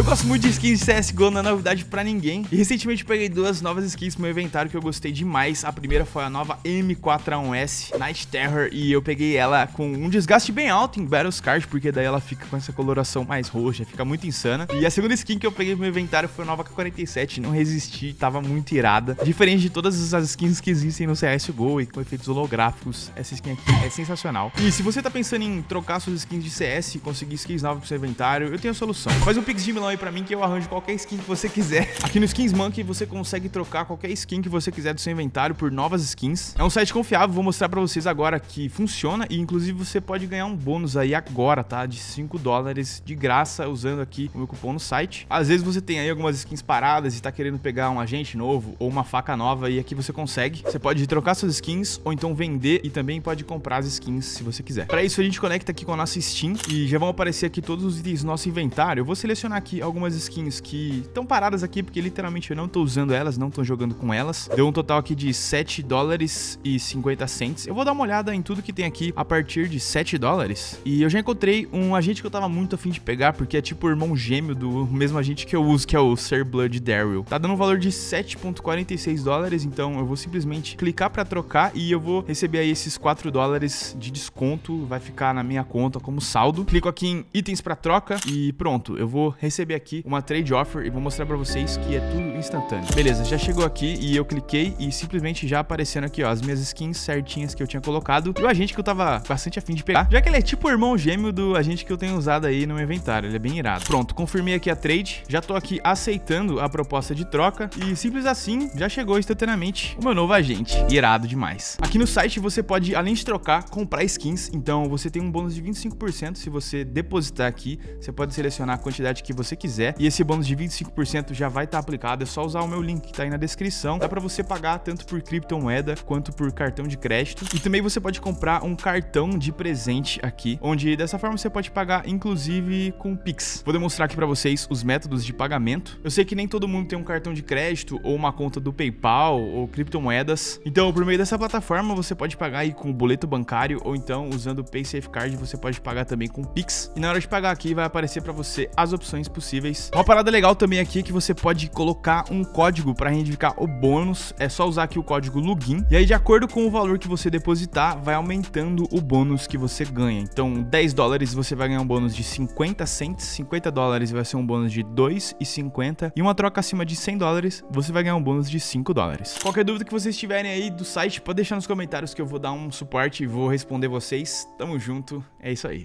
Eu gosto muito de skins de CSGO, não é novidade pra ninguém. E recentemente peguei duas novas skins pro meu inventário que eu gostei demais. A primeira foi a nova M41S Night Terror e eu peguei ela com um desgaste bem alto em Battles Card, porque daí ela fica com essa coloração mais roxa, fica muito insana. E a segunda skin que eu peguei pro meu inventário foi a nova K47, não resisti, tava muito irada. Diferente de todas as skins que existem no CSGO e com efeitos holográficos, essa skin aqui é sensacional. E se você tá pensando em trocar suas skins de CS e conseguir skins novas pro seu inventário, eu tenho a solução. Faz um pix de milão aí pra mim que eu arranjo qualquer skin que você quiser. Aqui no Skins Monkey você consegue trocar qualquer skin que você quiser do seu inventário por novas skins. É um site confiável, vou mostrar pra vocês agora que funciona e inclusive você pode ganhar um bônus aí agora, tá? De 5 dólares de graça usando aqui o meu cupom no site. Às vezes você tem aí algumas skins paradas e tá querendo pegar um agente novo ou uma faca nova e aqui você consegue. Você pode trocar suas skins ou então vender e também pode comprar as skins se você quiser. Para isso a gente conecta aqui com a nossa Steam e já vão aparecer aqui todos os itens do nosso inventário. Eu vou selecionar aqui algumas skins que estão paradas aqui porque literalmente eu não tô usando elas, não tô jogando com elas. Deu um total aqui de 7 dólares e 50 cents. Eu vou dar uma olhada em tudo que tem aqui a partir de 7 dólares. E eu já encontrei um agente que eu tava muito afim de pegar porque é tipo o irmão gêmeo do mesmo agente que eu uso, que é o Sir Blood Daryl. Tá dando um valor de 7.46 dólares, então eu vou simplesmente clicar para trocar e eu vou receber aí esses 4 dólares de desconto, vai ficar na minha conta como saldo. Clico aqui em itens para troca e pronto, eu vou receber aqui uma trade offer e vou mostrar para vocês que é tudo instantâneo. Beleza, já chegou aqui e eu cliquei e simplesmente já aparecendo aqui, ó, as minhas skins certinhas que eu tinha colocado e o agente que eu tava bastante afim de pegar, já que ele é tipo o irmão gêmeo do agente que eu tenho usado aí no meu inventário, ele é bem irado. Pronto, confirmei aqui a trade, já tô aqui aceitando a proposta de troca e simples assim, já chegou instantaneamente o meu novo agente, irado demais. Aqui no site você pode, além de trocar, comprar skins, então você tem um bônus de 25% se você depositar aqui, você pode selecionar a quantidade que você quiser e esse bônus de 25% já vai estar tá aplicado, é só usar o meu link que tá aí na descrição. Dá para você pagar tanto por criptomoeda quanto por cartão de crédito e também você pode comprar um cartão de presente aqui, onde dessa forma você pode pagar inclusive com Pix. Vou demonstrar aqui para vocês os métodos de pagamento. Eu sei que nem todo mundo tem um cartão de crédito ou uma conta do PayPal ou criptomoedas. Então, por meio dessa plataforma, você pode pagar aí com boleto bancário ou então usando o PaySafeCard, você pode pagar também com Pix. E na hora de pagar aqui vai aparecer para você as opções possíveis. Uma parada legal também aqui é que você pode colocar um código para identificar o bônus. É só usar aqui o código login e aí de acordo com o valor que você depositar, vai aumentando o bônus que você ganha. Então, 10 dólares você vai ganhar um bônus de 50 cents, 50 dólares vai ser um bônus de 2,50 e uma troca acima de 100 dólares, você vai ganhar um bônus de 5 dólares. Qualquer dúvida que vocês tiverem aí do site, pode deixar nos comentários que eu vou dar um suporte e vou responder vocês. Tamo junto, é isso aí.